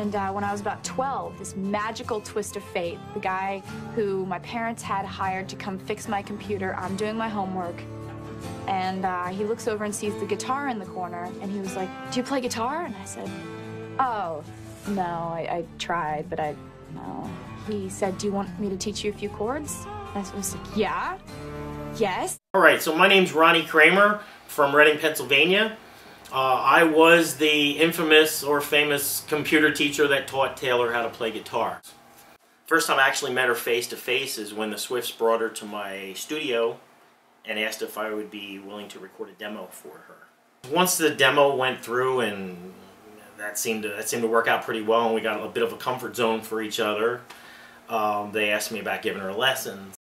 And uh, when I was about 12, this magical twist of fate, the guy who my parents had hired to come fix my computer, I'm doing my homework, and uh, he looks over and sees the guitar in the corner, and he was like, Do you play guitar? And I said, Oh, no, I, I tried, but I, no. He said, Do you want me to teach you a few chords? And I was like, Yeah, yes. All right, so my name's Ronnie Cremer from Reading, Pennsylvania. Uh, I was the infamous or famous computer teacher that taught Taylor how to play guitar. First time I actually met her face to face is when the Swifts brought her to my studio and asked if I would be willing to record a demo for her. Once the demo went through and that seemed to, that seemed to work out pretty well and we got a bit of a comfort zone for each other, um, they asked me about giving her lessons.